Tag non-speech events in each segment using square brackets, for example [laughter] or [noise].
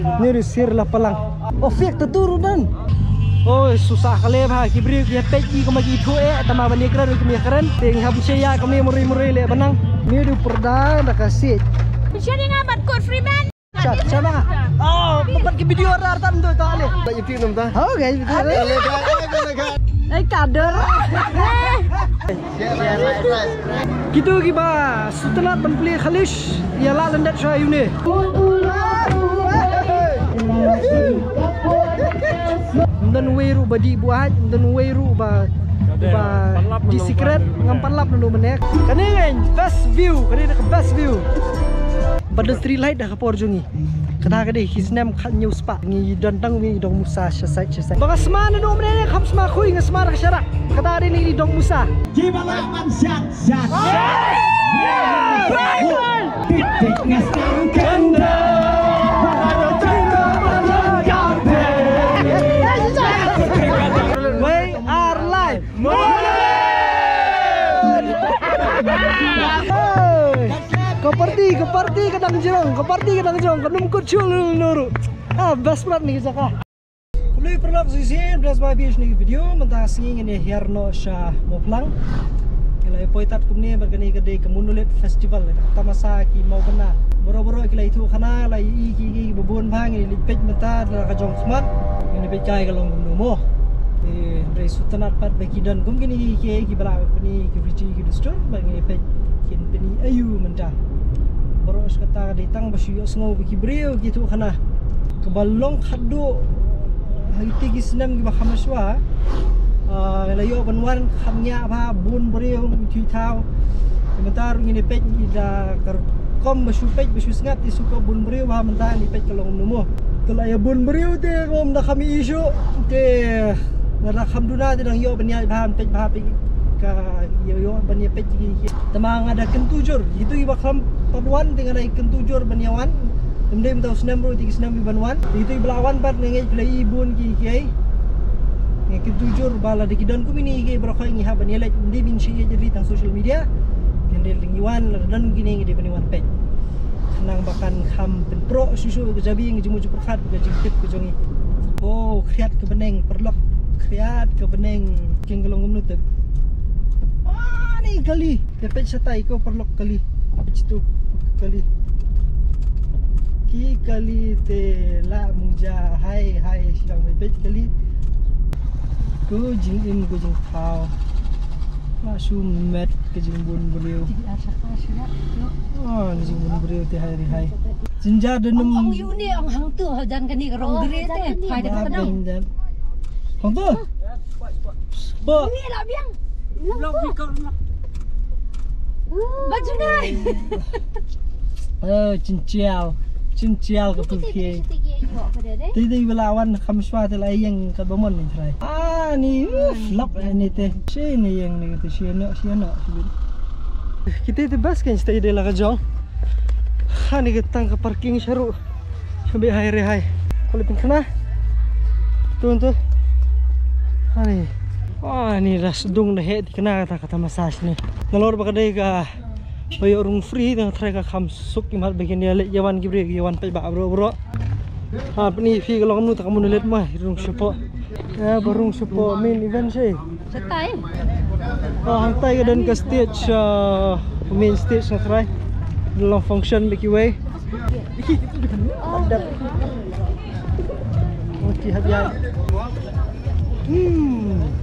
Ni risir lah palang. Oh, fiak terturunan. Oh, susah kali bah. Kibri dia peki ko magi thu e tama bani kran ko mi kran. Ting hab ya kami muri muri le banang. Ni du perda dah kasih. Siapa yang amat kod Freeman? Cak, cak Oh, dapat ke video rar tan tu tak boleh. Tak ngerti nom ta. Oh, guys, betul. Eh, kader. Gitu giba. Setelah penpeli khalish, ya la landat saya ini. Dan weru badi buat, dan weru ba ba di secret ngampan lap dulu menek. Kani kan best view, kani dah best view. Pada street light dah kapor jungi. Kata kade his name khat new spot ni dantang wi dong musa shasai shasai. Baka semana no mene kham sma khui ngas smara syara. Kata ade ni dong musa. Jibalaman shot shot. Titik ngasang kanda. Kau party, ke dang jerong, kau party ke dang jerong, cul nuru. Ah, best plat ni saka. Kembali pernah sisi, beras babi ni video, mentah singin ini herno sha moplang. Kila poitat kumni bergani gede kemunulit festival tamasa ki mau kena. Boro-boro kila itu kana lai i ki ki bubun bang ini lipet mentah dalam kajong smart. Ini pecai kalau ngumumo. Eh, dari sutanat pat bagi dan kum kini ki ki bala ni ki free ki store bagi pet kin peni ayu mentah. Boro kata datang basu yo sengo bagi brio gitu kana. Kebalong tigi senam ki bakhamaswa. Ah, layo banwan khamnya ba bun brio tu tau. Sebentar ini pet ni da kar kom basu pet basu sengat di suka bun brio ba mentah ni pet kalau numo. Kalau ya bun brio te kom da kami isu te Nara hamduna te dang yo bania bahan pet bah pe ka yo yo bania pet ki tamang ada kentujur. Itu iba kham pabuan dengan ada kentujur baniawan Kemudian tahu senam bro tiga senam iban itu iblawan bat nengai play ibun ki kiai yang ketujur bala di kidan ku mini kiai berapa ingi ha bania like ndi bin shi jadi tang social media. Dia lingiwan dan gini ngi di baniwan pet. Senang bahkan kham pen pro susu ke jabi ngi jumu perkat ke jingtip ke jongi. Oh kriat ke beneng perlok. Kriat ke beneng. King gelong ngum nutup ah ni kali. Dapat satai ko perlok kali. Itu kali. Ki kali te la muja. Hai hai silang mepet kali. Ko jing im ko jing thao ma su met ke jing bun beliau oh jing bun beliau te hai. Hai jinja denum Ông yêu ni ông hang tu họ dan kani rong dire te. Dah kata dong. Không tu. Bo. Ni lah biang. Long fikir nak. Baju nai. Eh, cincial. Cincial ke pulki. Ti ti belawan kham swa te lai yang ka bomon ni trai. Ah ni flop ni te. Si ni yang ni te si no si no. Kita itu bas kan stay de la ka jong. Ha ni kita ke parking syaru. Sampai hai re hai. Kalau pin kana. Tu tu. Ha ni. Oh ni dah sedung dah het kena kata kata massage ni. Nalor ba kadai ka Bayi orang free dengan try ka kham suk imat bagian dia lek jawan gibre jawan pe ba bro bro. Ha ni fi kalau kamu tak kamu lihat mah rung support. Ya barung support main event sih. Setai. Ah hantai ke dan ke stage uh, main stage nak try. Dalam function bagi way. Ada. Okey hadiah. Hmm.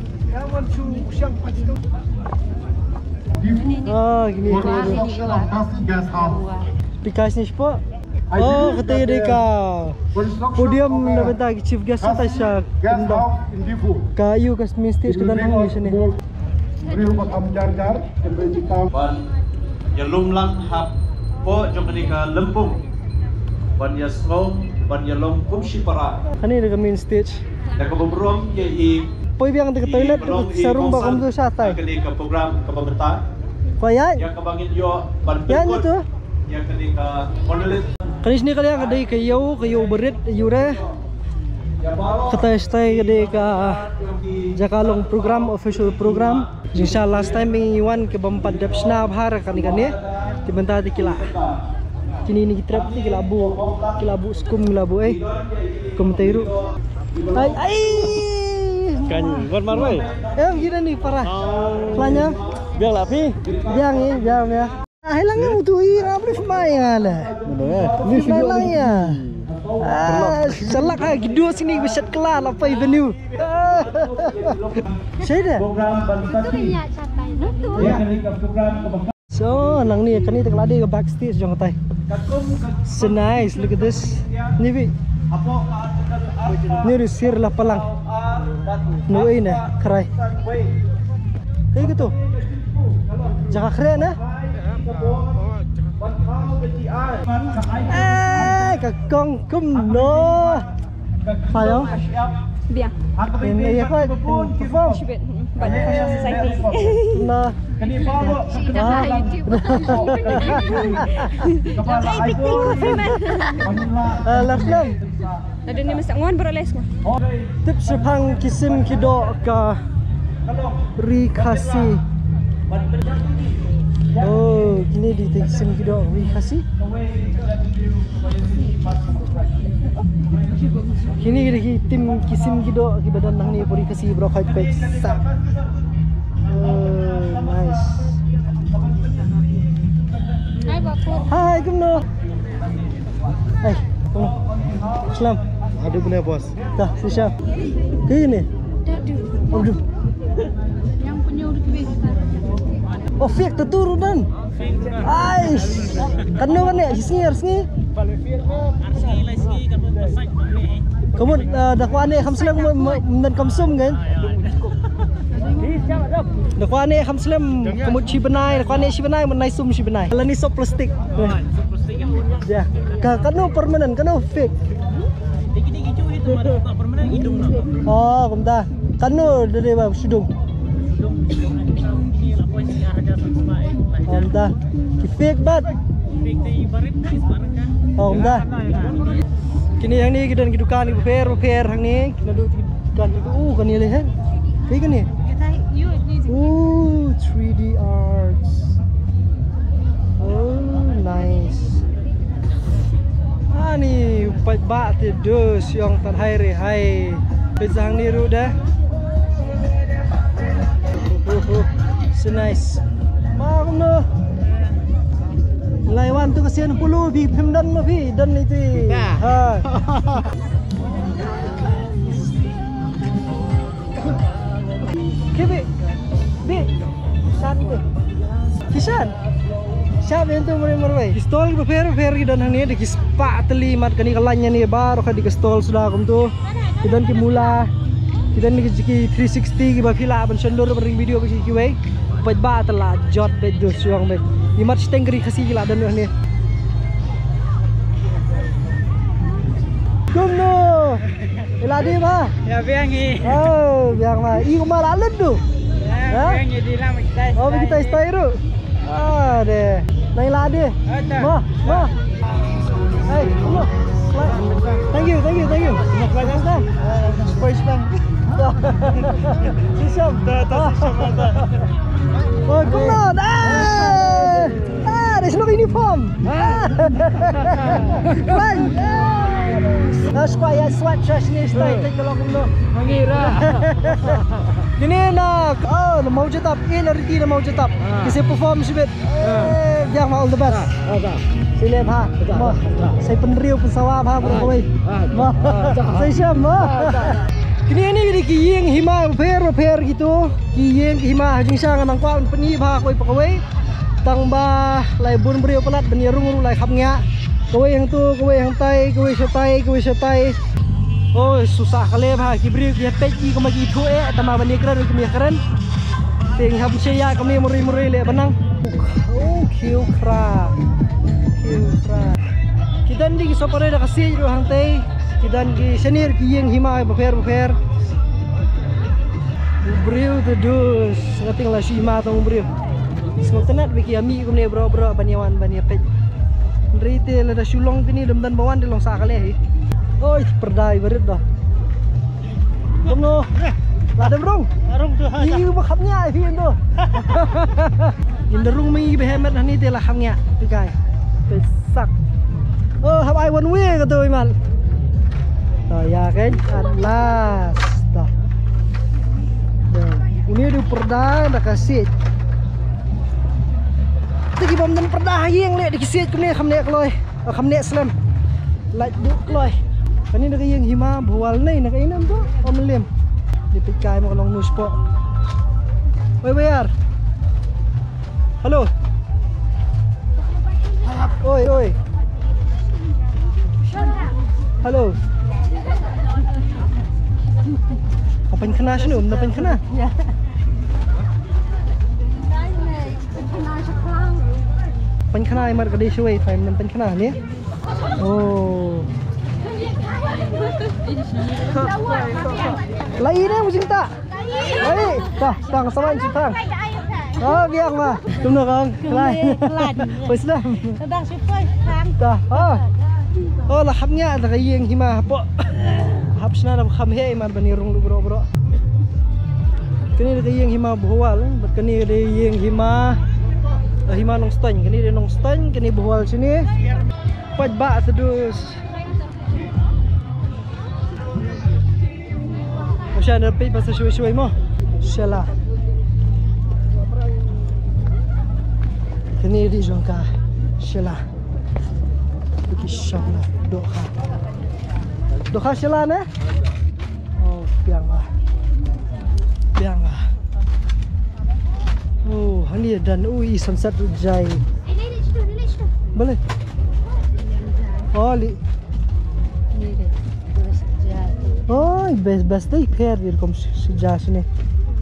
Ah, gini tu. Pikas ni siapa? Oh, kata dia ka. Podium benta ki chief guest sa siya. Kendo. Kayu kas mistis ke dan hang sini. Wan ya lumlang hap po jo ka lempung. Wan ya sngom wan ya long kum para. Kani ke main stage. Ka bumrom ya i Poi biang ke toilet sarung ba kamu tu satai. Kali ka program ka pemerintah. Kaya Ya ka bangin yo ban Ya ni tu. Ya kali ka monolit. Kanis ni kali kadai kayo kayo berit yure. Ya Kata stay kadai ka Jakalong program official program. Insya last time mengiwan ke bempat dapsna bhar kani kani. Tibenta tikila. Kini ni kita dapat kilabu, kilabu skum kilabu eh. Skum teiru. Ay ay. Kan buat marwai. Eh gila nih parah. Kelanya. Biar lapi. Biang ya, biang ya. Ah, hilang kamu tuh ira apa semaya lah. Benar ya. Ini hilang ya. Ah, selak ah gitu sini beset kelar apa avenue. [laughs] Saya dah. So, nang ni kan ni ladi ke backstage jong tai. So nice, look at this. Ni bi. Ni risir lah palang. No ini kerai. Kayak gitu. Jangan keren eh. Eh, kakong kum no. Fayo. Bien. Ini ya kau perform. Super. Banyak fashion society. Nah. Dah lah YouTube. Eh. Ada ni mesti ngon beroles ko. Tip sepang kisim kido ka rikasi. Oh, kini di kisim kido rikasi. Kini kita ki tim kisim kido ki badan nang ni puri kasi bro pek sa. Oh, nice. Hai bapak. Hai, kumno. Hai, kumno. Salam. Ada punya bos. Dah, siap. Kayak ni. Dadu. Aduh. Yang punya udah kebih. Oh, fake turunan. Ais. Kan no kan ya, sini harus ni. Kamu uh, dakwa ni kamslam men kamsum kan? Dakwa ni kamslam kamu si benai, dakwa ni si benai men nai sum si benai. Kalau ni so plastik. Ya. Ka kan no permanent, Oh, kumta. Kan no dari ba sudung. Kumta. Ki fake bat. Oh, kumta. Kini yang ni kita kidukan ni fair fair hang ni. Kena duk kan itu. Uh, kan ni leh. Kan ni. Kita you ni. Oh, 3D arts. Oh, nice. Ah bak te dus yang tan hai re hai. Bezang ni ru oh. So nice. Mau no. Laiwan tu kesian puluh bi pemdan mah bi dan itu. Ha. [laughs] Kibi. Bi. San tu. Kisan. Siapa yang tu mereka mereka? Pistol ke fair fair kita dan ni ada kispa teli mat kani kalanya ni baru kan di pistol sudah kum tu. Kita ni mula kita ni ki 360 ki bafila ban sendor bering video bagi kiwe. Pat ba telah jot be do suang be. Imat stengri kasi gila dan ni. Kum no. Eladi ba? Ya biang ni. Oh, biang mah. Ih, ke mana alat tu? Ha? ni di lama kita. Oh, kita stay ru. Ah, deh. Naik ladi. Ma, ma. Hey, come on. Thank you, thank you, thank you. Nak belakang dah. Space bang. Sisam. Dah, dah, sisam dah. Oh, come on. Ah! Ah, there's no uniform. Ah. Fine. Ah, squad ya, squad trash ni stay. Take a look no. Mengira. Ini nak, oh, mau cetap, ini nanti mau cetap. Kasi perform sibit. Eh, yang all the best. Sila ha. Mo. Saya penriu ha pun kau. Mo. Saya siap mo. Kini ini di kiying hima per per gitu. Kiying hima jing sang nang kwan peni ba kau pakawai. Tang ba lai bun beriu pelat rung lai khap nya. Kau yang tu, kau yang tai, kau setai, kau setai. Oh susah kali bah kibri dia peki kau magi tu eh tama bani keren kami keren. Ting hab saya kami muri muri le benang. Oh di sopare dah kasih ro hang tei. Kidan di senir ki yang hima befer befer. Beriu tu dus. Ngating lah si hima tu beriu. Semua tenat bagi ami kau ni bro bro baniawan bani pek. Rite le dah sulong tini dam dan bawan di long sakale. Oi, perdai berit dah. Kamu Ladam rong. Arung tu Ini bakapnya ini tu. Yang derung mai behemat ni dia lah hamnya. Pikai. Pesak. Oh, have I one way kata Iman. Tuh ya kan, at last. Tuh. Ini ada perdah dah kasih. Tadi bom dan perdah yang lek dikisih kene khamne kloi. Khamne slam. Lait du kloi. Kani nak yang hima bual ni nak inam tu. Om lim. Di pikai mo kalong nus po. Oi bayar. Halo. Oi oi. Halo. Apa yang kena sini? Um, apa yang kena? Ya. Apa yang kena? Imar kadai syuai. Faham apa yang kena ni? Oh. Lain eh musim tak? Baik. Dah, tang sama tang. Oh, biar mah. Tunggu kang. Lain. [laughs] Wes supaya sang. Dah. Oh. Oh, lah hamnya ada yang hima po. Hap sina dah kham he imar bani rung lu bro bro. Kini ada yang hima buhwal, bat kini ada yang hima ah, hima nong stan, kini ada nong stan, kini buhwal sini. Pat ba sedus. Ada pi pasal syuai-syuai mo. Syala. Kini di jongka. Syala. Pergi shop lah. Doha. Doha syala ne? Oh, biang lah. Biang lah. Oh, hani dan ui sunset jai. Boleh? Oh, li. Oh, best best day pair dir kom sejak sini.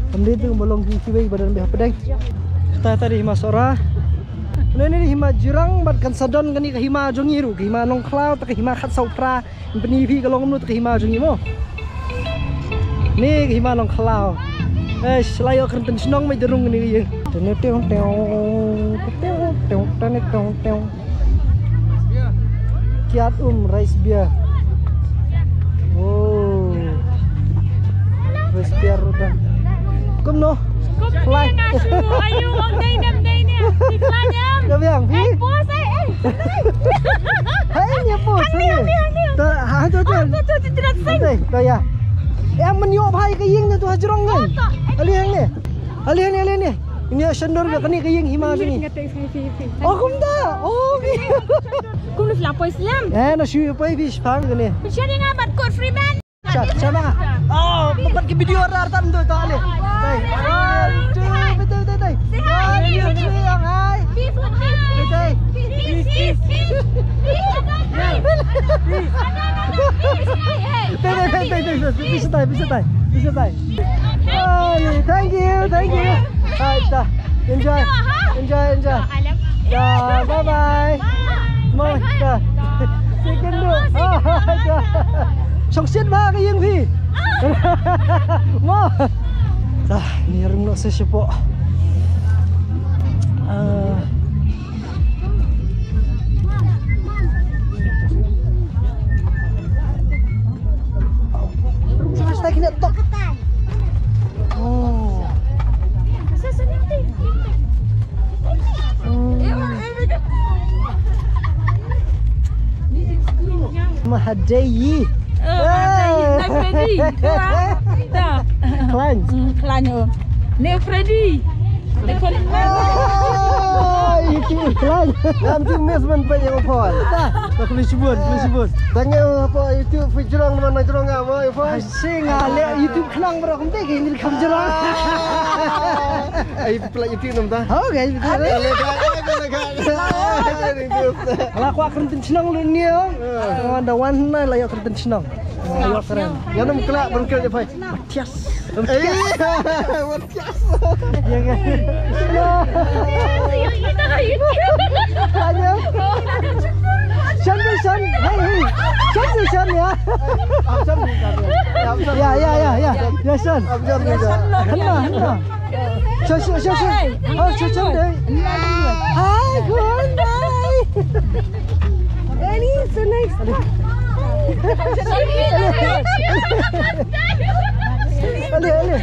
Kami tu belum di kibai badan behap pedai. Kita tadi hima sora. Ini ni hima jirang bat kan sadon kani ke hima jongiru hima nong klau tak hima khat saupra. Impeni pi kalau ngomnu tak ke hima jongi mo. Ni hima nong klau. Eh, selayo keren senong mai derung ni yang. Tene teong teong teong teong teong teong. Kiat um rice beer. Respiar udah. Kom no. Fly. Ayo, ang day nam day niya. Tikla niya. Kau biang, pi. Boss ay ay. Hai ni apa? Hang ni, hang ni. Tak, hang tu tu. Tu tu tidak sing. Kau ya. Eh, meniup hai ke ying tu hajrong kan? Ali hang ni. Ali ni, ali ni. Ini sendor ke kini ke ying hima fi. Oh, kum dah. Oh, okay. Kung nus lapoy silam. Eh, na shui apa bis pang ke ni. Siya nga bat code Oh, membuat ke video rar tam tu tak ali. Hai, you three betul. Bisa tay, bisa tay, bisa tay. Oh, thank you, thank you. Hai, dah. Enjoy, enjoy, enjoy. Dah, bye bye. Mau dah. Chicken Oh, dah. Song xiết ba cái yên phi. Mo. Dah, ni rung nak sesepo. Ah. Basta kina tok. Oh. Mahadayi. Freddy. Dah. Klan. Kelanyo. Ni Freddy. Dekon. Itu klan. Nam tu mes man pa yang phone. Ta, tak boleh sebut, boleh sebut. Tanya apa itu fijrong mana jrong apa phone. Sing ale YouTube klang berok ente ke ini kam jrong. Ay, pala yung tinam ta. Oh, guys, betul. Kalau aku akan tensionang lu ni oh. Ada one na layak akan tensionang. Layak keren. Yan ang kala, baru kala pa. Matias. Ay, Ya kan. Shan. Hey hey. Shan ya. Ya ya ya ya. Ya Shan. Shan Shan Shan Shan. Oh Shan Shan deh. Hai Gun. Hai. Ini so nice. Ali Ali.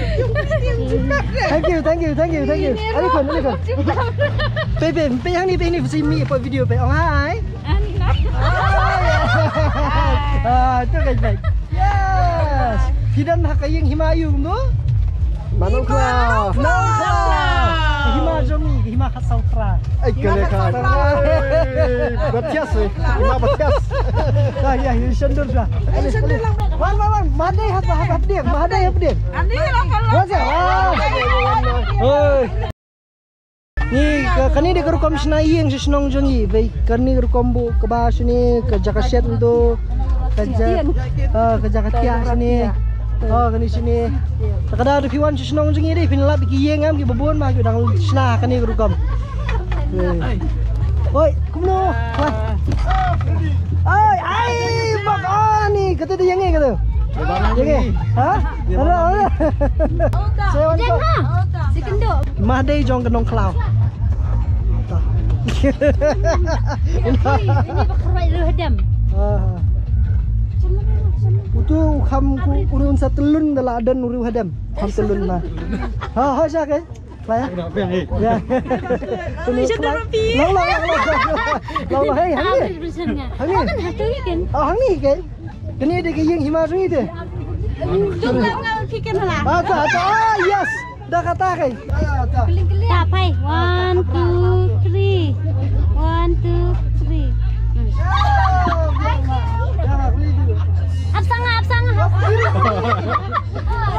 Thank you thank you thank you thank you. Ali Gun Ali Gun. Pe pe pe yang ni pe ni si mi apa video pe. Oh hai. Ah, itu guys baik. Yes. Hidan hakayeng himayu tu. Manong Klau. Nongsa. Hima jomi, hima khasaufra. Ay, kale ka. [laughs] Batias eh. Ima batias. Ah ya, sendur dah. Ay sendur lang. Wan wan wan, madai hat hat hat dia, madai hat dia. Andi lah kalau. Wasa. Oi. Ni ka kani de karo kom sna iyeng si snong jongi, bai kani karo kombo ke ba sini ke jakaset tu ke ah ke jakatia sini. Oh kani sini. Takada ada piwan si snong jongi deh, pinlap ki iyeng am ki babon mah ki dang sna kani kom. Oi, kumno. Ai, ai, bak ah ni kata dia yang ni kata. Yang ni. Ha? Ada ada. Sewan kau. Si kenduk. Mahdai jong kenong klau. Ini berkerai hadam. Ah. Itu kam ku urun sa telun dala adan uru hadam. Kam telun na. Ha ha [laughs] ke? Lah ya. Ya. Ini sudah rapi. Long long long long. Long long hey hang Tahu ni. bersama. Hang ni. Kan hatu ni kan. Ah ke? Yang hima sungi tu. Tunggu ngau kikan lah. Ah ta ta. Ah yes. Dah kata? Ah. One, two, three. One, two, three. Hmm. Ya,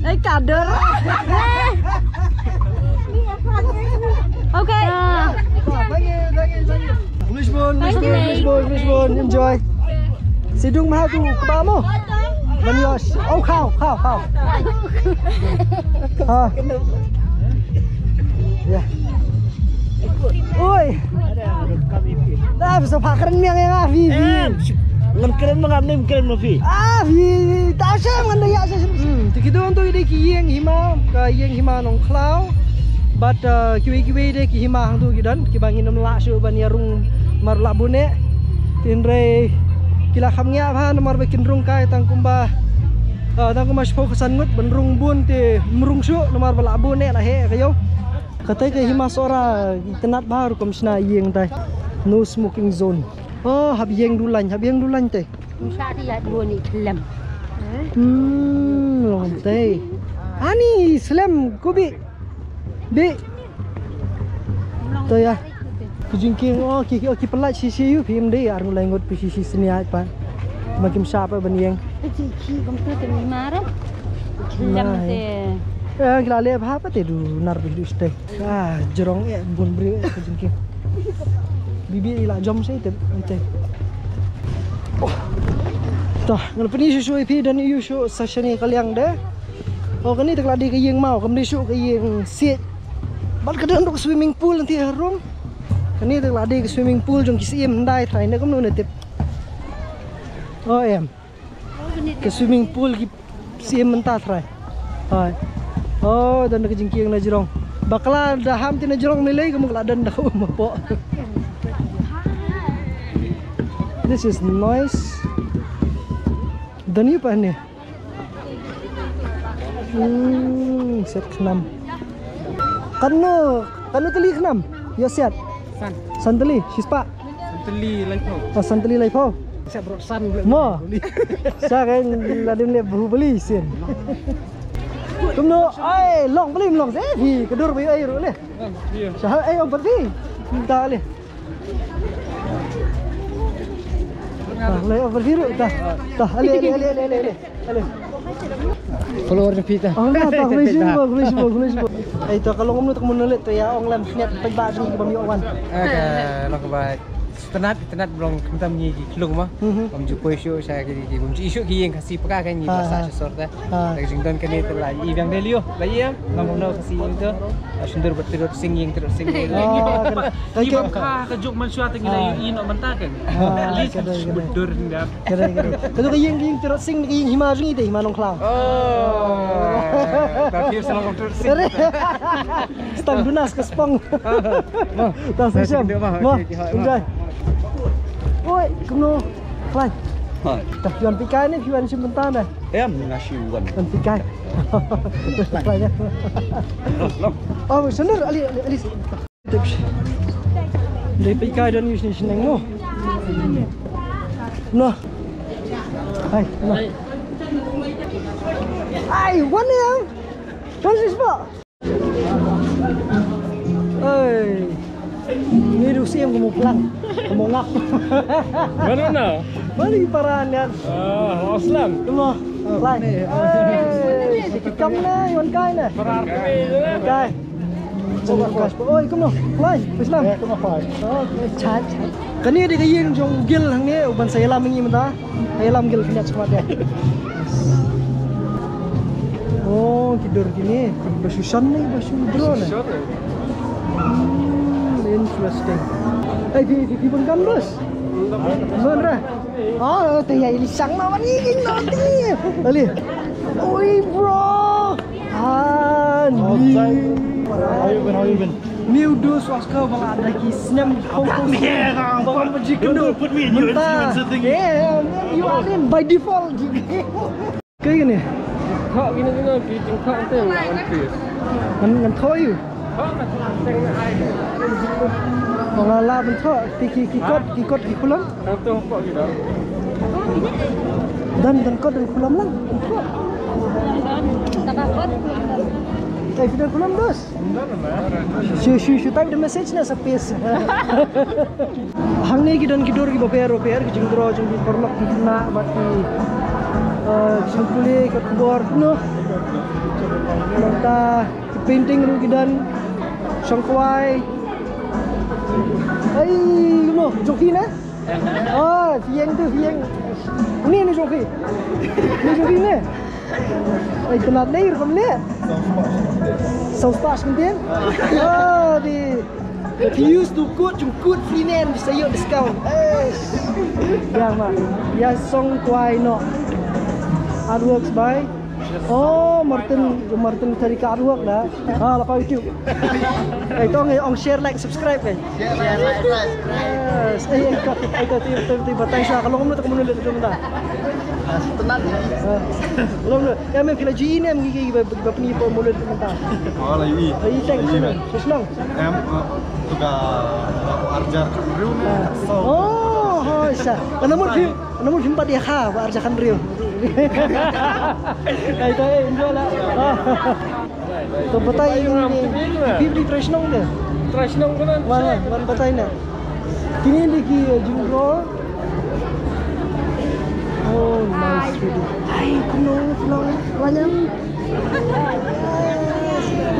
Eh kader. Fishbone. Enjoy. Sidung mahal tu kebamu. Banyos. Oh kau, kau, kau. Ha. Ya. Oi. Dah bisa pakar miang yang Vivi. Ngan keren mga nim keren mo fi. Ah, vi ta sa man ya sa. Hmm, ti kido onto ide ki yeng hima ka yeng hima nong klau. But uh, kiwi kiwi de ki hima hang tu kidan ki bangin nam la shu ban yarung mar la bune. Tin re kila kham nya ba namar be kin rung kai tang kumba. Uh, tang kumba shpo kesan ngut ban rung bun ti mrung shu namar ba la bune la he kayo. Katay ke hima sora tenat baru kom sna yeng tai. No smoking zone. Oh, hab yeng dulan, hab yeng dulan teh. Musa dia dua ni kelam. Hmm, lontai. Ani slam kubi. Bi. Tu ya. Kujingking oh ki ki pelat sisi yu phim dei ar mulai ngot pi sisi sini ai pa. Makim sapa banieng. Ciki kamu tu tengah marah. Kelam Nah, tu. Eh kila le apa te du nar bi du stay. Ah, jerong ya bun beri kujingking. Jom sai te te. Oh. Tah, ngel pani susu ipi dan yu su sashani kaliang deh. Oh kan ni tak ke yang mau, kami su ke yang sit. Bal ke untuk swimming pool nanti harum. Kan ni tak ladi ke swimming pool jong kisi em ndai trai na kamu nanti. Oh em. Ke swimming pool ki si em mentah trai. Hai. Oh dan ke jingkiang na jerong. Bakla dah ham tina jerong nilai kamu keladan dah [laughs] mapo. This is nice. Ni? Hmm, set enam. Kanu, kanu teli enam. Ya set. San. Santeli, sispa. Santeli laipo. Oh, santeli lai po. Saya bro san Mo. [laughs] Sa kan ladin le bahu beli sin. Tumno, ai long beli long se vi kedur bi air le. Iya. Sah ai om pergi. Minta le. Over biru tah. Tah, ale ale ale ale ale. Ale. Follower na pita. Oh enggak, tak boleh semua, boleh semua, boleh. Eh itu kalau kamu tak menulis tu ya, orang lain niat perbah sini ke bami awan. Okay, lo kebaik. Tenat tenat belum kita mengi kelung mah Mhm. om ju poi show saya kiri kiri om isu ki yang kasih peka kan ni Ha, bahasa ha. sorta Ha. lagi jingdon kan itu lah i yang delio lah ya ngomong no kasih itu sundur berterus sing yang terus sing [laughs] Ah, kena- kaya- Ibang ka ka jok man Ah. yu ino mantakan. Ah, [laughs] Alis kena- kena. bedur ndak. Kira kira. Kalau yang yang terus sing yang hima ringi teh hima nong klang. oh tapi salah terus sing. [laughs] Stang dunas ke spong. Tak Saya siap. mah. Mah. Okey, okey, hai, mah. Enjoy. Oi, kuno. Klai. Dah pikai ni sebentar dah. Ya. [laughs] Oh, senar ali ali ali. Tips. Dari pikai dan use ni seneng no. No. Hai, no. One. One. Ini Rusia yang mau pulang. Mau ngap. Mana na? Balik parahan yan. Ah, Oslam. Tunggu. Lai. Hey, sikit kam na, iwan kay na. Parar kami. Kay. Oi, kom no. Lai, Islam. Kena fai. Oh, chat. Kani di kayeng jong gil hang ni uban saya lam ngi mata. Saya lam gil kena cepat dia. Oh, tidur gini. Basusan ni, basu drone. Interesting. Eh, di di pun kan bos. Mana? Oh, tu ya ini sang lawan ni nanti. Ali. Oi, bro. Han. How you been? How you been? New dus was kau. Bang pergi kendo. put me in your. Yeah, you are in by default. Kayak gini. Kak gini gini di jengkak tu yang lawan pis. Man man thoi you. Kak nak teng kot ki kot ki kulam. Nang tu kok gitu. Dan dan kot dan kulam lang. Takakot. Eh, kita kulam dos. Shu shu shu the message na sa. [laughs] Hang ni gidan kidor gi baper baper gi jingdro jing na bat ki eh jing kuli ke kubor no. Nanta painting ru gidan sangkwai. Ai no, joki na? Oh, fieng tu fieng. Ni ni joki. Ni joki ni. Ay, tenat leir kam ni. Sau spas kemudian. Oh, di If you used to good, you good free name bisa yuk discount. Eh, yang mah. Ya song kuai no. Artworks by. Oh, Martin, Martin cari ke artwork dah. Ah, lepas YouTube. Eh, tong eh, ong share, like, subscribe eh. Share, like, Yes. Eh, eh, kau, eh, tiba tiba tanya saya kalau kamu tak kamu nulis tu dah. Tenang. Belum tu. Ya, memang kalau ni, memang gigi bapa ni pun mulut tu mentah. Oh, you. Ay, thanks. Senang. Em tuga arjar. So, Oh, oh, isa. Namun film, namun film pa dia ha, ba arja kan rio. Ay, tayo enjoy la. To batay yung Bibli trash nong dia. Trash nang ko nan. Wan, wan batay na. Kini lagi jungro. Oh, nice video. Ay, kuno lang lanyang. Kuno. Lan. Ay,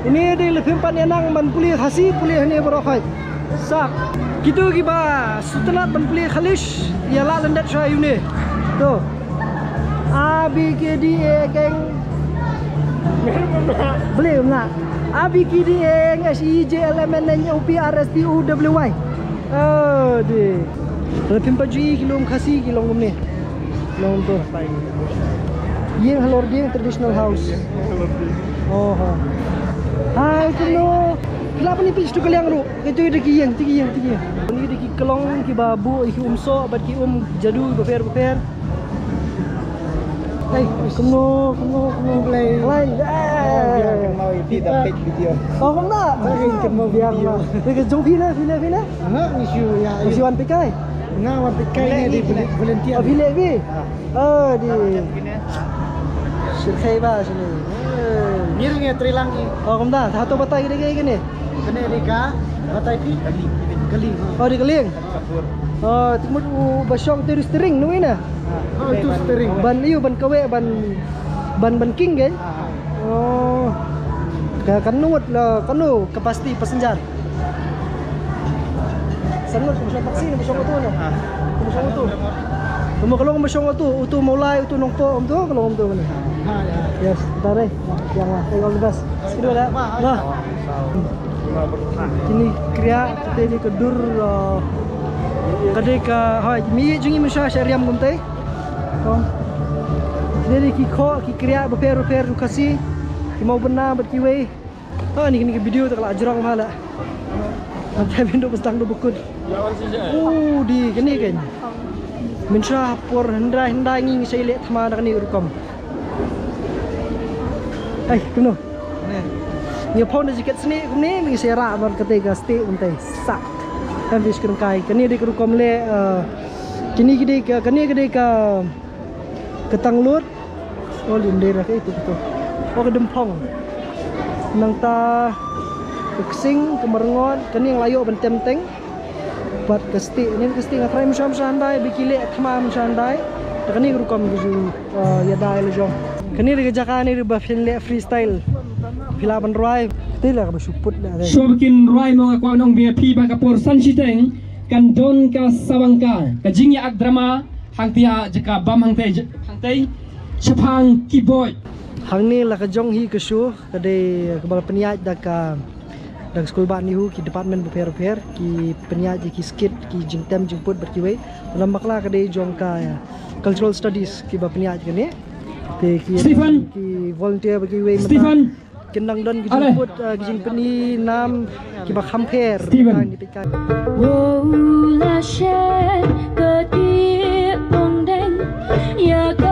Ini di lebih empat nang ban pulih khasi pulih ni berokai. Sak. Gitu giba setelah ban pulih khalish la landat saya ini. Tu. A B K D A geng. Boleh nak? A B K D A N S I J L M N N O P R S T U W Y. Oh, di. Lebih empat G kilom khasi kilom ni. Kilom tu. Yang halor dia traditional house. Oh, ha. Hai, kuno. Kenapa ni pitch tu kaliang ru? Itu ada ki yang, tigi yang, tigi yang. Ni ada ki kelong, ki babu, ki umso, bat ki um jadu, beper beper. Hai, kuno, kuno, kuno play. Lain. Eh. mau itu take video. Oh, kamu nak? Saya mau biar lah. Dekat jom pina, pina, pina. Aha, isu ya. Mesti wan pikai. ngawat kai ni di volunteer. Oh, bilik bi. Oh, di. Sirkai ba sini. Nirnya trilangi. Oh, kumda, satu batai gini gini gini. Kene rika batai pi kali kali. Oh, di keling. Oh, timur basyong terus string nu ina. Oh itu steering. Ban liu ban kawe ban ban ban king kan? Oh. Ka kanut lah, kanu kapasti pasenjar. Sangat basyong taksi ni basyong tu na. Basyong tu. Kamu kalau kamu basyong tu, utu mulai utu nongpo om tu kalau om tu mana? Yes, tare. Yang lah, the best. Sekali dah. Nah. Kini kriya kita ni kedur uh, kadai ka hai mi jungi misha syariam gumtai. Kong. Jadi ki kho ki kriya beper beper kasi ki mau benar berkiwe. Ha ni kini ke video tak lah ajrang mahala. Nanti [laughs] bindo bestang do bukut. Oh di kini kan. Misha por hendai hendai ngi saya lihat thama nak ni urukom. Hai, kuno. Ni pon de jiket sini kumni mi sera ban ketika stay untai sak. Kan bis kena kai. Kini di urukom le uh, kini gede ka kini gede ka ketang lut. Oh lindera ke itu betul. Oh ke dempong. Nang ta keksing kemerengon kini yang layu ben temteng. Buat kesti ini kesti ngafrai musam sandai bikile thama sandai. Kani urukom guju ya dai le jom. Kani di jaka ni riba le freestyle. Pilaban roy. Tila ka besuput dah. Shobikin Roy mga kwa nong VIP ba kapor sanchiteng kan don ka sawangka ka. Jingya ag drama. Hangtia jaka bam hangte hangte chapang keyboard Hang ni lah kejong hi kesu kadai kebal peniat dak ka dak skul ba ni hu ki department beper beper ki peniat ki skit ki jingtem jingput berkiwe dalam bakla kadai jong ka ya, cultural studies ki ba peniat ki Stephen. ki volunteer berkiwe Stephen kendang don ki Ale. jingput uh, ki jing peni nam ki ba khamper Stephen. la ya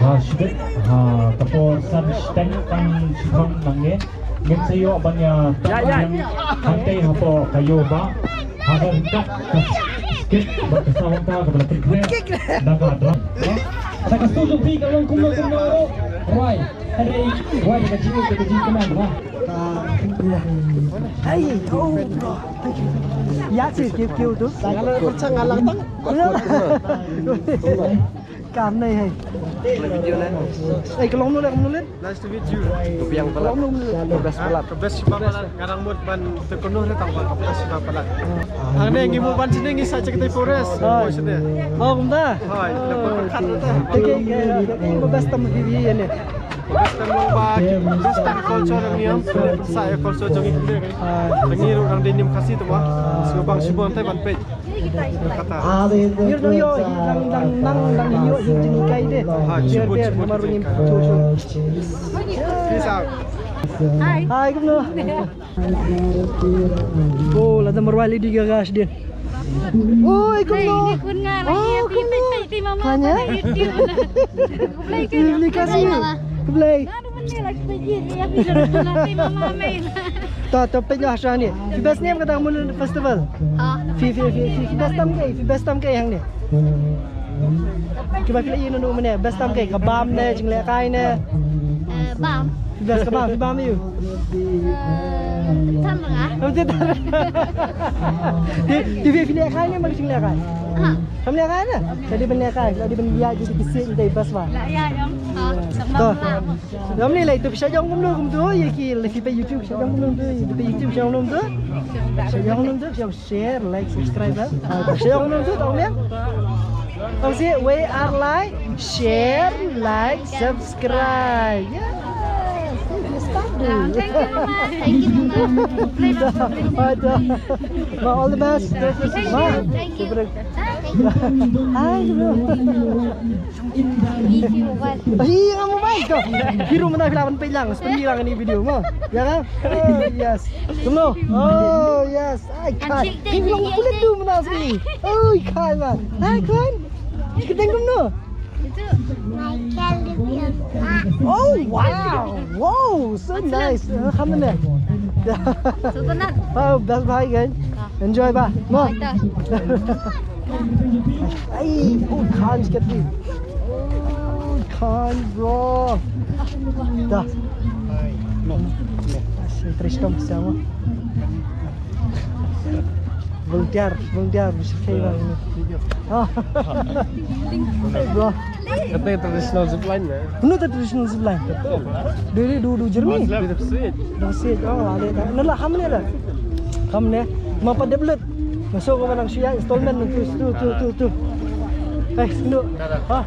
ha shibet. Ha tapo san steng kan shibang nange. Ngem sayo abanya yang hantai hapo kayo ba. Hagar kat skit. Berkesawang ka kepada kikre daga dra. Sa kastudong pi kalong kumang kumaro Roy Hari Roy ka jingo ka jingo Hai oh Ya sih kêu kêu tu Kalau percang ngalang tang. Cảm này hay Eh kalau nu nu len Nice to meet you. Yang Kalau nu Best pelat. Best siapa Ngarang mood ban terpenuh ni tang ban. Best siapa pelat. Ang ngimu ban sini ngi cek forest. Oh sini. Oh kumda Hai, dapat berkat tu. Teke ke best tam di ini Western long ba Western culture ang niyam Sa culture jong ang ban Kata yo, yo kai. Peace out Hai. Hai kamu. Oh, di gagas dia. Oh, Oh. Kanya? Kasih. Na ti mama may. Ta ta penyo hasya ni. Fi best name kata mun festival. Fi fi fi fi fi best tam hang ni. Kiba kila yun Bam. 11? Di YouTube YouTube share, like, subscribe share like subscribe yes Thank you mama. Thank mama. [laughs] All the best. Thank you. Thank you. Hai bro. Iya kamu main kok. Biru filapan pelang, ini video mo. Ya kan? Oh yes. Kamu. Oh yes. Kan. Ini kulit tu mana sini. Oh kan man. Hai kan. Kita. Oh wow. Wow, so nice. Kamu ni. Susunod. Oh, best bye kan. Enjoy ba. Mo. Ito. Ay, oh kan sikit ni. Oh kan bro. Dah. Asyik Tristan bersama. Volunteer, volunteer bisa kayak ini video. Ah. Hey bro, Kata yang traditional zipline ini tu traditional zipline. Dari dulu Jerman. Bit of sweet. Nasib, oh ada tak? Nala kamu ni lah. Kamu ni, mapa deblet. Masuk ke mana siya installment tu tu tu tu tu. Eh, senduk. Ah.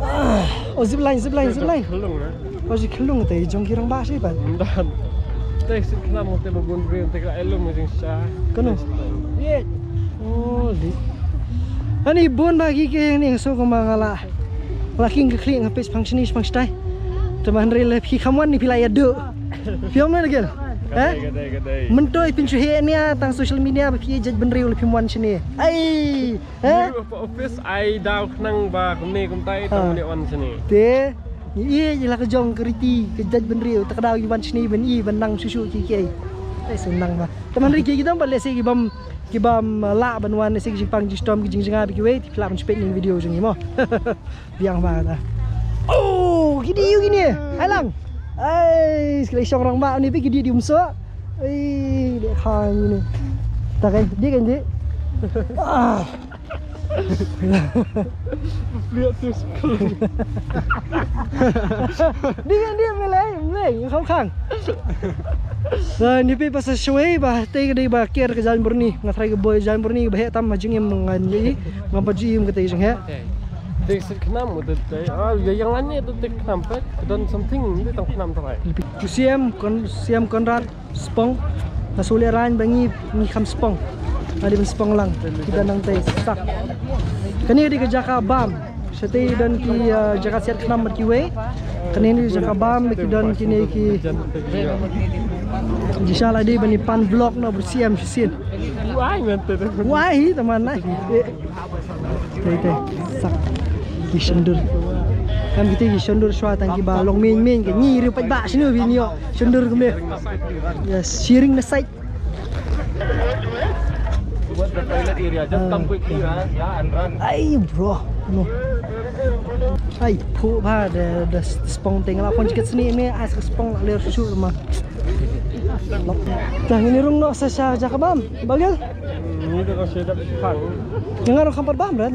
Ah, Oh zipline, zipline, zipline. Kulung na. Oh kelung tu, jong kirang bahasa apa? Dan. Tay sit kana mo te babundri te ka elo mo ding siya. Kano? Yeah. Oh, di. Ani bon bagi ke ni so ko mga la. Laking ke kling hapis functionis pang stay. Teman rel pi kamuan ni pilai ado. Film na lagi. Eh? Mentoy pinchu he ni tang social media pi jaj benri ul pi muan sini. Ai. Eh? Office ay daw nang ba kumni kum tay Ah. tang ni on sini. Te. Iya je lah ke jong ke riti ke jaj benri tak kadau iban sini ben i benang susu ki ki. Eh senang ba. Teman ri ki kita balik si bam ki bam la ban wan si ki pang ji storm ki jing jing abi ki wait ki lam spek ning video jing mo. [laughs] Biang ba ta. Oh, gini yu gini. Halang. Ai, sekali syong orang mak ni pi gidi di umso. Ai, dia khang ni. Tak kan? Dia kan dia. [laughs] Ah. Lihat tu sekolah. Dia kan dia melai, melai không khang. Rồi ni pi pas shwe ba te ke ba ker ke jalan berni ngatrai ke boy jalan berni tam majung em ngan ni ngapa ji em ke te jeng he. Tay sit kana mo te tay. Ah, yang lain itu pa. Don something ni tang kana to ay. Siam kon siam konrad spong na suli ran bangi ni kham spong. Ada ben spong lang kita nang te sak. Kani di ke jaka bam. Sete dan ki uh, jaka siat khnam mat ki we. Kani ni jaka bam ki dan kini ki Inshallah di bani pan vlog na bersiam sin. Why man te. Wah, teman nah. Teh teh sak ki sendur. Kan kita ki sendur suatan ki balong min min ke ni ri pat ba the the toilet bro, pu ba de spong ting la pon jiket sini ni as spong ini rung no sa sa jakabam. Bagel.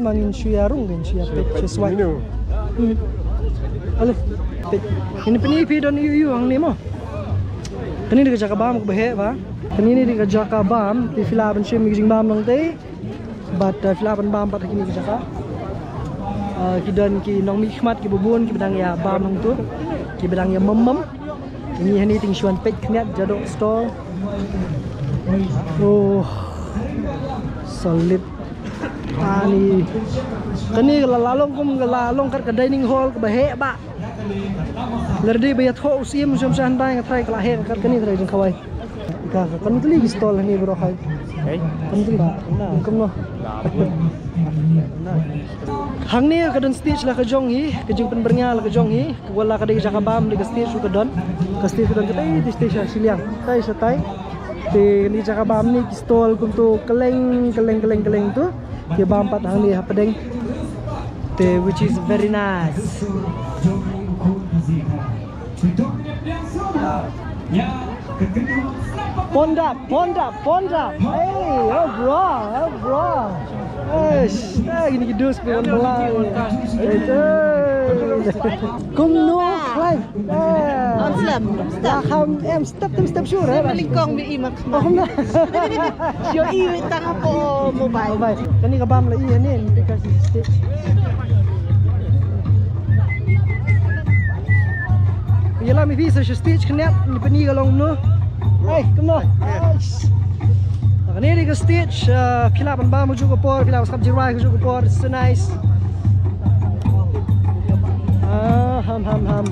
Mangin rung pet sesuai. Ini. Pit. Ini penipi don yu yu ang nimo. Kani di kerja kabam ko bahe ba? Kani ni di kerja kabam di filaban siya miging bam lang tay. But uh, filaban bam pat kini kerja ka. uh, ki nong mi khmat ki bubun ki bedang ya bam nong tu ki bedang ya memem ini hani ting chuan pet khnet jadok store oh solid ani kani lalong kum lalong kat ke dining hall ke bahe ba? Lerdi bayat ho usim sum san dai ngatrai kala he kat kani trai jeng kawai. Ka kan tuli gi stall ni bro hai. Hey. kan tuli kum no. Hang ni ka dan stage la ka jong hi ka jing pen bernya la ka jong hi ka wala ka dai jaka bam di ka stage ka don ka stage ka don ka dai di stage siliang. Tai sa tai. Te ni jaka bam ni ki stall kum tu keleng keleng keleng keleng tu. Ki bam pat hang ni ha pedeng te which is very nice Pondap, pondap, pondap. Hey, oh bro, oh bro. Eish, ah gini gedus mulai. Itu. Kom nu, klein. Amsterdam. Ja, gaan em step them step sure hè. Lingkong may imak. Oh na. [laughs] Yo iwi tanga po mobile. Bye. Kani ka bam la iya ni, hindi kasi stitch. Yala mi visa siya stitch kanya ni paniga long no. Hey, kom no. Kani di ka stitch, uh, kilapan ba mo juga por, kilapan skap jirai ko juga por, it's so nice. Ah, ham ham ham.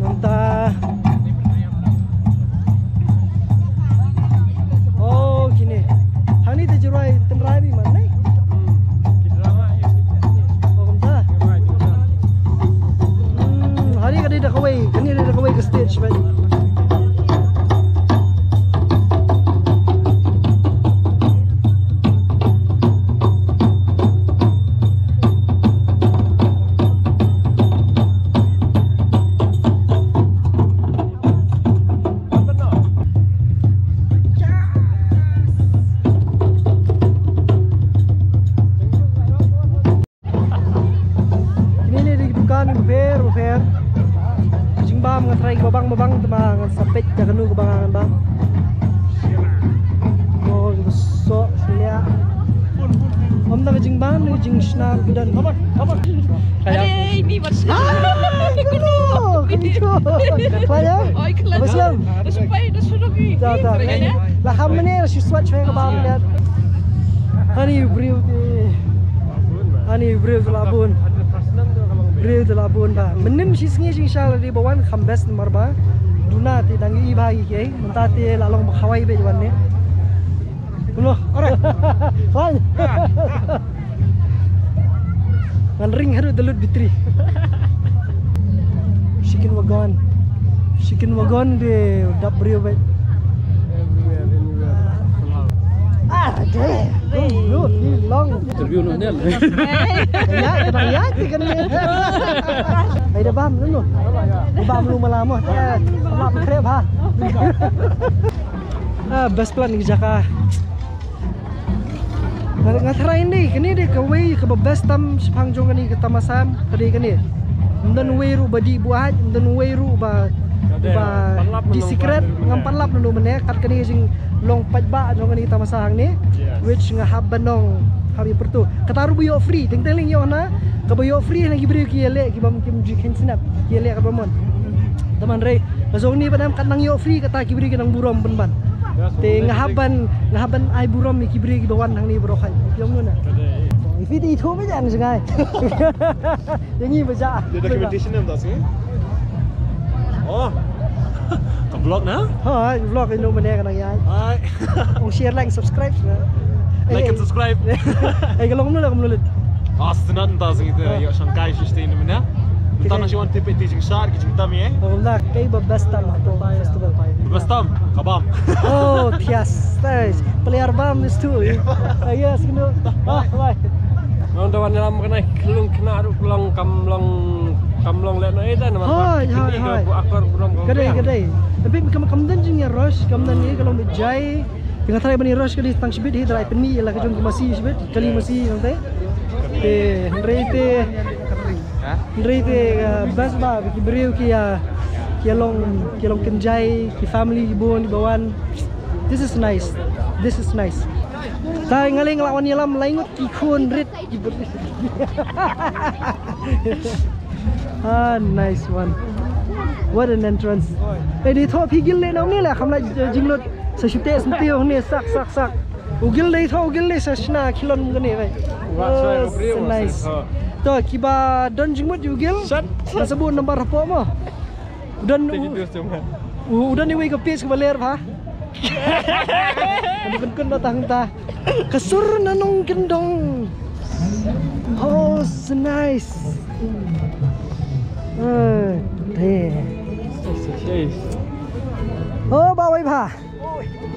Nunta. Oh, gini. Hani te jirai tenrai bi man nai. Oh, kumta. Hmm, hari ka dah kawai, kani dah kawai ke stage ba. Menim si sengi sing shal di bawan khambes nomor ba. Duna ti dangi i bagi ke. Menta ti lalong khawai be jawan ni. Kuno. Ora. [laughs] Fine. [laughs] Ngan ring haru delut bitri. [laughs] Chicken wagon. Chicken wagon di dap brew ba. Ah, deh. Lu long. Interview no nel. Ya, kadang ya, kan ni. Ay dah bam lu. Bam lu malamo. Eh, lap krep ha. Ah, best plan ni jaka. Ngat ngatrai ni, kini dia ke way ke best tam sepang jong kani ke tamasam, kadi kani. Mden way ru badi buat, mden way ru ba ba di secret ngampan lap nulu mene kat kani sing long pat ba jong kani tamasang ni. Which nga habanong kami pertu. Kataru buyo free ting teling yo na. Ka buyo free lagi beri ki bam kim ji ken snap ki ele ka bamon. Teman re kasong ni padam kat nang yo free kata ki beri ki nang burom ben ban. Te ngahaban ngahaban ai burom ki beri ki bawan nang ni bro khai yong nu na If it itu me jangan sengai. Yang ni [laughs] baca. Dia documentation nam tak sih? Oh. [laughs] Ka vlog na? Ha, vlog ini mana kan ya. Hai. Oh share like subscribe na. Like and subscribe. Eh kalau kamu kamu lulut. Ah, senan tak sih kita. Ya, Shanghai sih stay ni mana? Kita nak siwan tipe teaching shark, kita kami eh. Oh dah kay ba best time ato festival. Best tam, kabam. [laughs] Oh, tias. Guys, player bam this too. Ah yes, kena. Ah, bye. Nong dawan dalam kena kelung kena ru kelong kamlong kamlong le no eta nama. Hai, hai, hai. Bu akbar belum. Kedai, kedai. Tapi kam kamdan jing ya rush, kamdan ni kalau bijai Dengan try bani rush kali tang sibit hi drai peni la kajong ki masih sibit kali masih teh. Te ndrei te ndrei te bas ba ki beriu ki ya ki long ki long kenjai ki family ki bon ki bawan. This is nice. This is nice. Tai ngaling lawan nyelam laingut kikun rit ibut. [laughs] ah nice one. What an entrance. Eh di tho phi gil le nong ni la kham la jinglot sa shute smti ho ni sak sak sak. Ugil le tho ugil sa kilon vai. Oh, so nice. To kiba don jingmut ugil. Nasabun nomor apa mo? Dan udah nih wake up ke baler pa. Ano kun kun datang ta. Kesur na nung gendong. Oh, so nice. เฮ้ยเท่เออบาไว้ผา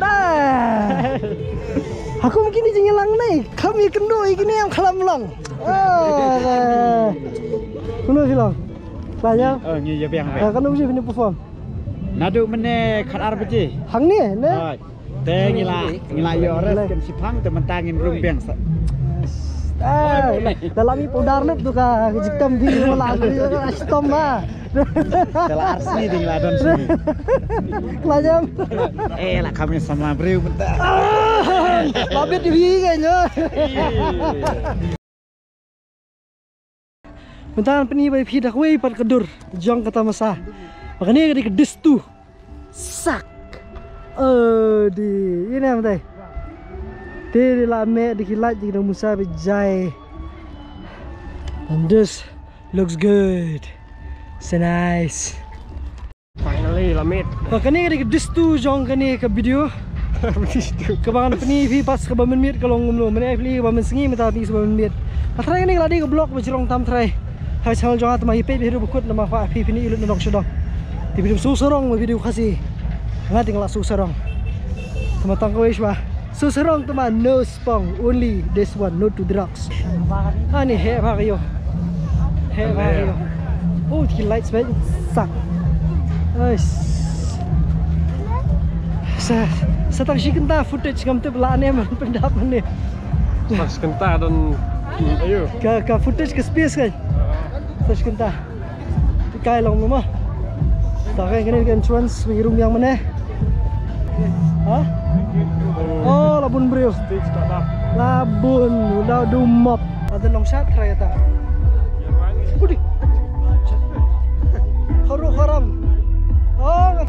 ได้หากมกินจริงลังนี่ขามีกันด้วยกินเนี่ยคลำหลังเออคุณดูสิหลังไปยังเอองี้จเบียงไปกันดูสิเป็นผู้ฟังน่าดูมันเนี่ยขัดอาร์บิจีหังนี่เนี่ยแต่งี้ละงี้ละยอร์สกันสิพังแต่มันตางินรุมเบียงสั pudar net tu ka jitam di malah astom ma. Tela arsi ding la don sini. Kelajam. Eh lah kami sama breu bentar. Labit di biji kayaknya. Bentar peni bai phi dak wei pat kedur jong kata masa. Makanya di kedis tu. Sak. Eh di ini apa teh? Di di lame di kilat di musa bijai. And this looks good. So nice. Finally, lamit. Makanya di kedis tu jong kani ke video. [laughs] Kebangan peni pi pas ke bamen mit kalau ngumlo mana pli ke bamen sengi mata pi ke bamen mit. Patrai ni ladi ke blok berjerong tam trai. Hai channel jong atma ipe biru bukut nama fa pi pini ilut nodok sedong. Di video su serong ma video kasih. Ngat tinggal su serong. Tama tang Su serong tama no spong only this one no to drugs. Ani he kayo. He kayo. Oh, the lights man sak. Nice. Sa sa tang shikenta footage kam te bla ne man [laughs] pendap ne. Pas kenta dan ayo. Ka ka footage ke space kan. Sa shikenta. Kai long mo. Tak kan entrance room yang mana? Labun brio. Labun, udah dumop. Ada long shot try ta. Budi. Haru haram. Oh.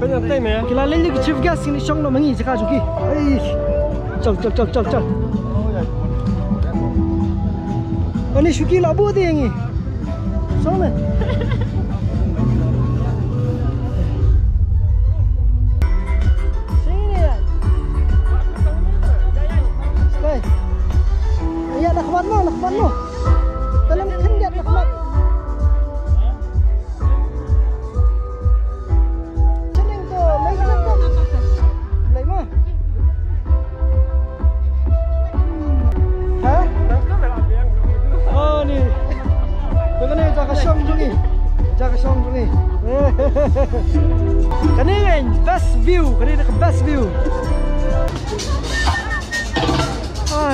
Penyantai ni ya. Kila chief guest ini syong nak mengi cakap joki. Ai. Chal chal chal chal chal. Oh ni Syuki labu tu yang ni.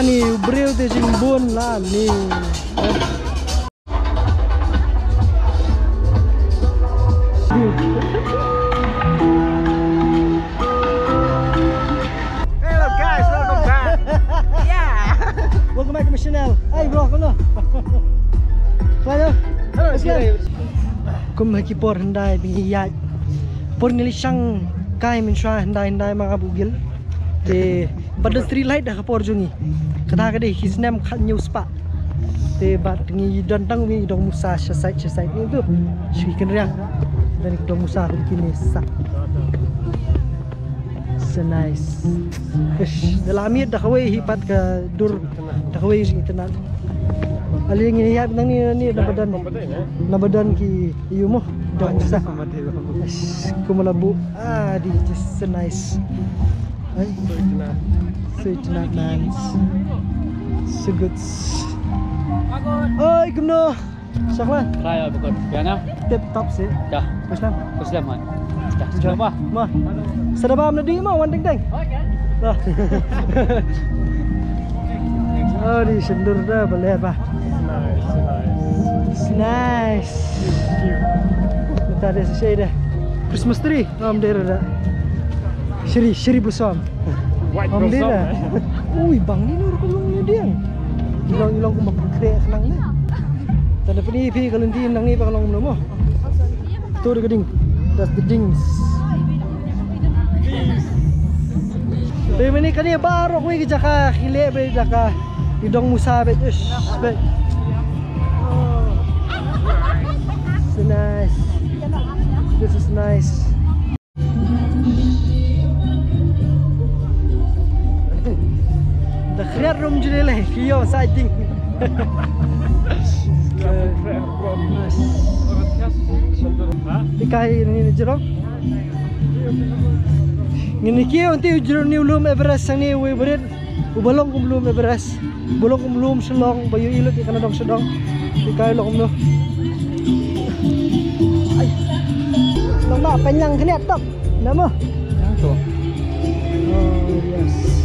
Ah ni beriu tu jimbun lah ni. View. Hello guys, welcome back. [laughs] Welcome back to my channel. Hey bro, kau nak? Kau Hello, sir. Kum haki por hendai bingi yat. Por nili sang kai min shwa hendai hendai mga bugil. Te pada street light dah kapor jungi. Kata kade his name khat new spa. Te bat ngi don tang wi dong musa shasai shasai ni tu. Shi kan riang. Dan dong musa kini sak. So nice. Ish, dalam amir dah kawai hipat ke dur dah kawai sing tenan. Ali ngi hiap nang ni ni na badan. Na badan ki iyo mo. Dah musa. Kumalabu. Ah, di just so nice. Man. So good. Ay, kumno. Syaklan. Raya bukan. Biana. Tip top sih. Dah, Muslim. Muslim kan. Dah, Jom. apa? Ma. Sedabam na di mo, wan ding ding. Dah. Oh, di sendur dah boleh apa? Nice, nice. Nice. Kita ada sesuai dah. Christmas tree. Om dia ada. Shiri blossom. White Om dia blossom, dah. Ui, bang ni nur kulungnya dia. Hilang-hilang ku mak krek senang ni. Tanda penipi kalau nanti nang ni pa kalau ngomong mo. Tu dia geding. That's the dings. Tapi ini kan ya baru aku ni jaka khile be jaka idong musa be ish be. Oh. So nice. This is nice. Khreat room jule le kiyo sighting. Ikai ni jerong. Ngini kiyo unti jerong ni ulum Everest sang ni we berit. Ubalong kum ulum Everest. Bulong kum ulum selong bayu ilut ikan dong sedong. Ikai lo kum no. Ay. Long ma penyang kene tok. Nama? Yang tu. Oh yes.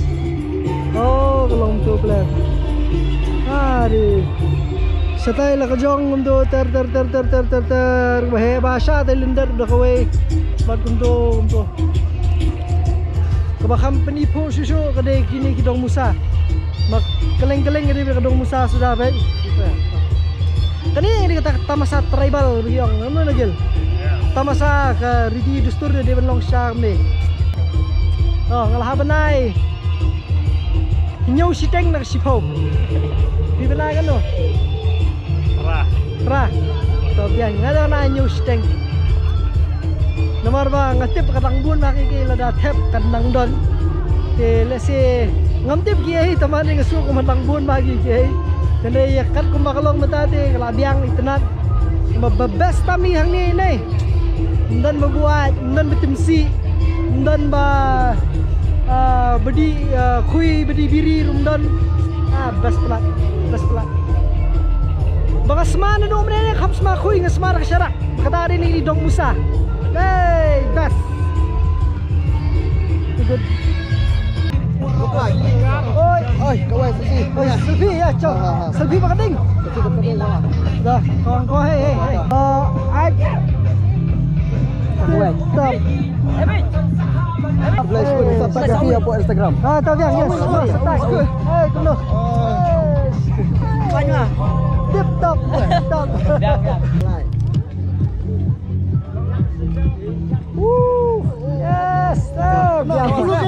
Oh, tu plan. Hari. Setai lah kejong untuk ter ter ter ter ter ter ter bahe bahasa dah kowe. Mat kunto kunto. Kabakam penipu susu kedai kini kidong Musa. Mak keleng-keleng kedai kidong Musa sudah baik. Kani ini kata tamasa tribal biong, nama lagi. Tamasa ke ridi dustur dia benlong syam ni. Oh, ngalah benai. Nyau siteng nak sipau. Di benai kan tu? Rah. Ra. To biang ngada na nyau siteng. Nomor ba ngatip kadang bun maki ke lada tep kadang don. Te lese ngamtip ki ai taman ni ngasu ko matang bun maki ke ai. Tende ya kat ko makalong matate kala biang itenat. Mababes tami hang ni ni. Dan membuat, dan bertemsi, dan ba uh, bedi uh, kui bedi biri rumdan ah bas pelat bas pelat baka semana do mene khap sma kui nge smar khashara kata hari ni di dong musa hey bas good Oi, oi, kawai selfie. Oi, selfie ya, cok. Selfie pakai ding. Dah, kawan kau hey hey hey. Uh, ai. Stop. Instagram. Yes. Tip top. Top.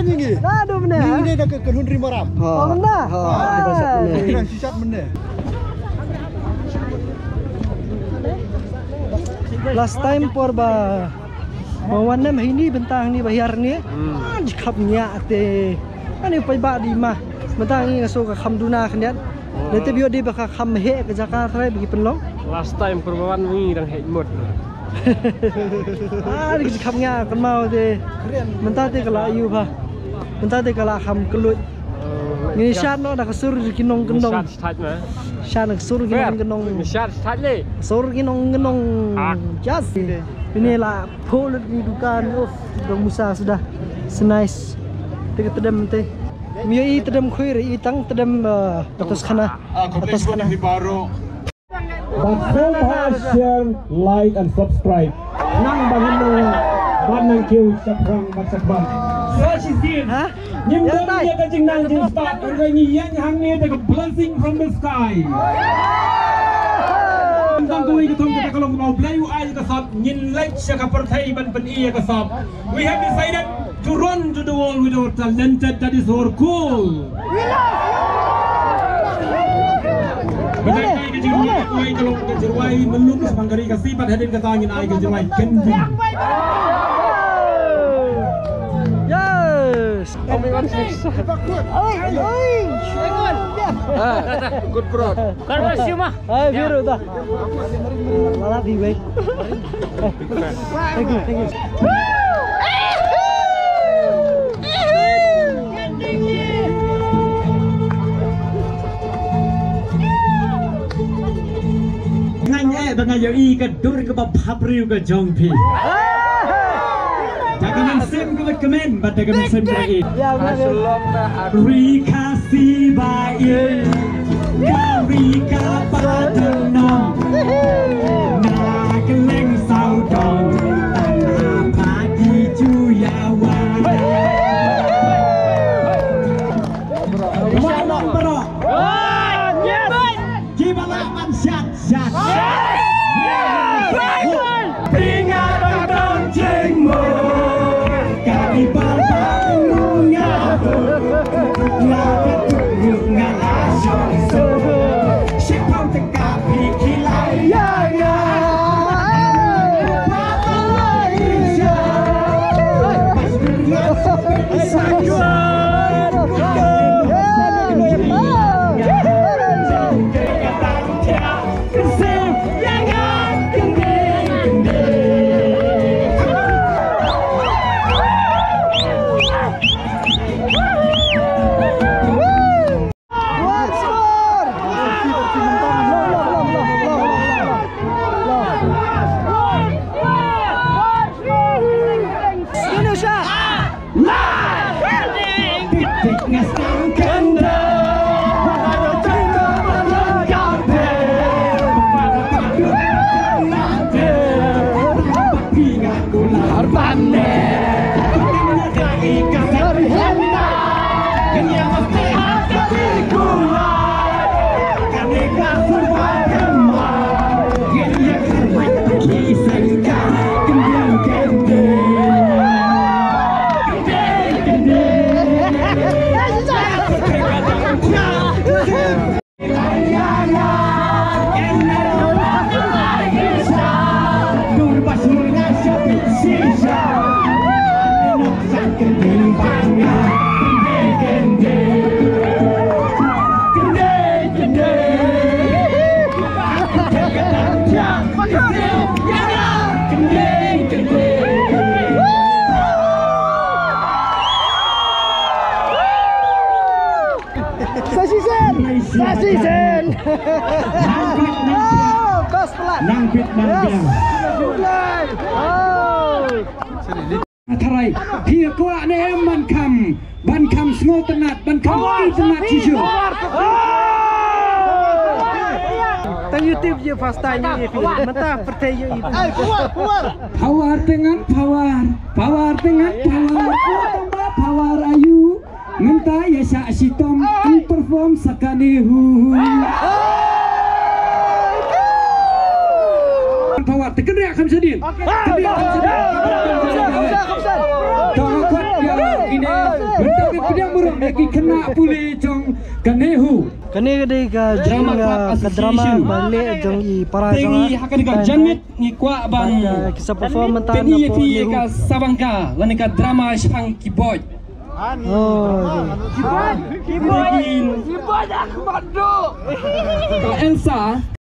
Ini. Dah ke rima ram. Oh, mana? Last time por ba Bawan nam ini bentang ni bayar ni. Ah, jikap nya te. Ani pai ba di mah. Bentang ni ngaso ka kham duna khniat. Nanti bio di baka kham he ke Jakarta rai bagi penlong. Last time perwawan wingi rang hej mut. [laughs] Ah, di jikap nya kan mau te. Mentah te kala ayu ba. Mentah te kala kham kelut. Ni syat no dah kesur di kinong kendong. Shat stat ma. Syat nak sur kinong kendong. Shat stat le. Sur kinong kendong. Jas. Ini lah polet di dukan of dong Musa sudah senice. Teka tedem te. Mio i tedem khuir i tang tedem atas khana. Atas khana. Subscribe, share, like, and subscribe. Nang bangun mo, banang kiw sa prang magsakban. Such is it. Ha? Nim dong tay. niya kajing nang jing start. Ang ganyi yan hang taga blessing from the sky. Ang tang kuwi katong kita kalong mau blayu ay kasab nyin like siya ka partay ban ban iya kasab. We have decided to run to the wall with our talented that is our goal. Benar kay kajirway ay kalong kajirway melukis manggari kasipat hadin katangin ay kajirway kenjing. Yes. Oi, oi. Good bro. Kalau siapa? Hai, biru dah. Lala di baik. Thank you, thank you. Ngang e ba ngayo i dur ka ba papriu ka jong Nassim ko recommend but the Nassim lagi. Dạ, dạ, dạ. Rika si bae. Kari ka patanam. Na keleng saudong. Tanah pagi juyawa. Minta ya syak sitom, in perform sakanihu. Pawar, terkena akan sedih. Terkena akan sedih. Tolong kuat ya ini, bentar pedang burung lagi kena pulih jong kanehu. Kani kadai ka Club ka drama balik jong i para Tengi akan dekat janmit ni kuat bang. kisah perform mentah Peni pi ka sabangka, lani ka drama shang keyboard. Oh. Keyboard. Keyboard aku madu. Kalau Elsa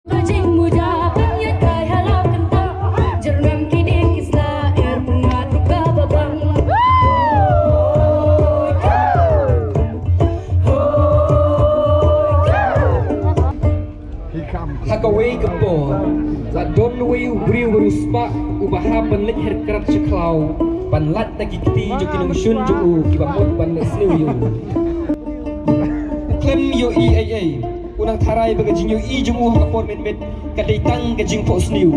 Kucing muda penyekai halau kentang kiding air bababang kepo penlit herkerat ciklau Panlat tagi kiti jo kinung shun jo u Kibamot ban sniu yu Kem yo i ai ai Unang taray baga jing yo i jo u hakapor mit mit Kadai tang ka jing po sniu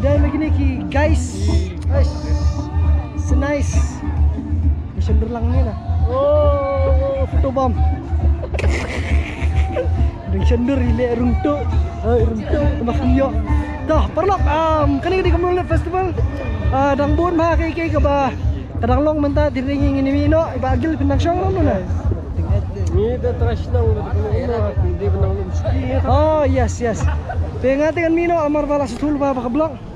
Dahil begini ki guys. Ay, so nice. Mission lang ni na. Oh, photo bomb. Deng sendur ile rungtu. Ay, rungtu tumakyo. Dah, perlok um kani di Kamulun Festival. Ah, dang buon ma kay kay ka ba? Kadang long menta diringing ini mino, ibagil pinang syong no na. Oh, yes, yes. Dengan dengan mino amar bala setul ba ba kablong.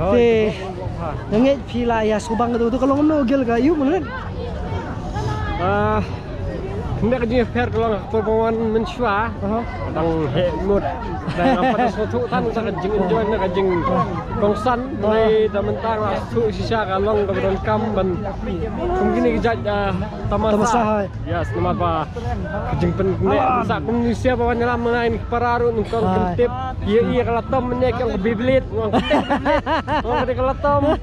Te nangit pila ya subang tu tu kalau ngono gel ka yu mun. Ah, hindi ka dyan fair ko lang perpawan mensua. Kadang tan kajing enjoy na kajing kongsan. Dahil damantang lah su sisa kalong kemudian kam ban. Mungkin ini kejat Tamasah. tamasah. Yes, nama pa kajing pen ne sa Indonesia bawa nyelam mengain pararu nungkong Hai. kentip. Iya iya kalau tom yang kentip. Kalau tom. [laughs]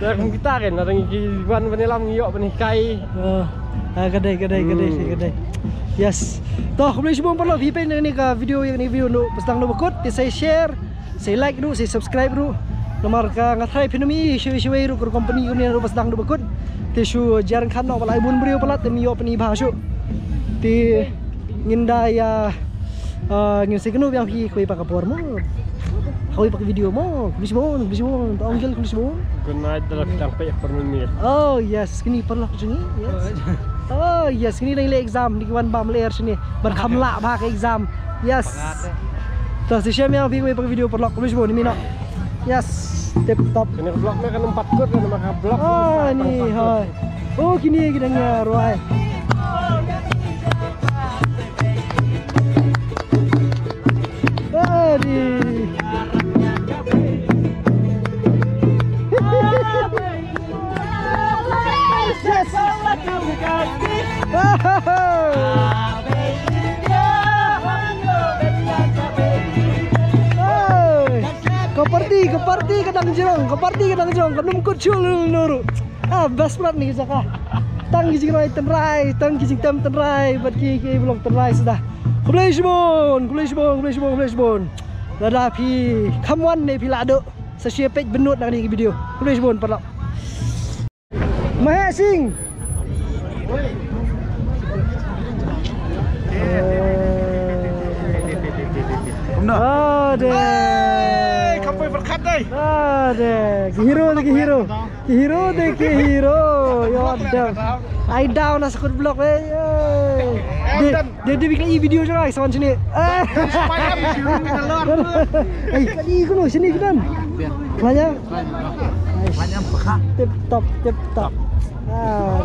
Kita kan ada ngiwan penyelam ngiyok penikai. Oh, ah, kedai kedai kedai Hmm. kedai. Yes. Toh, kemudian semua perlu VP ni ka video yang ni video nu pastang nu bakut, ti saya share, saya like nu, saya subscribe nu. Nomor ka ngatrai pinumi shwe shwe ru kur company ni nu pastang nu bakut. Ti shu jarang kan no balai bun brio pala ti yo pani bahashu. Ti nginda ya ngin sekenu yang pi koi pakapor mo. Koi pakai video mo, kulis mo, kulis mo, taonggel kulis mo. Good night dalam sidang payah per menit. Oh yes, kini perlu aku sini. Yes. [laughs] Oh yes, kini dah exam di kawan bam layer sini. Berkamla bah ke exam. Yes. Terus di share yang video video perlu aku semua ni mina. Yes, tip top. Kena blok me kan empat kur kan maka blok. Ah ni hai. Oh kini kita dengar Keparti, keparti kadang jerong, keparti kadang jerong, kanum kucul nuru. Ah, best berat nih saka. Tang kijing rai tenrai, tang kijing tem tenrai, bat ki ki belum tenrai sudah. Kulai shibon, kulai shibon, kulai shibon, kulai shibon. Lada pi, kamuan nih pila ado. Sesuai page benut nak ni video. Kulai shibon perlu. Mahek. Deh. Kapoy berkat. Ki hero ki hero. Hero deh, ki hero. Yo, down. I down as good block eh. Dia dia dia bikin video je guys sama sini. [laughs] Eh. Eh, kali kono sini kan. Banyak. Banyak. Tip top, tip top. Ah.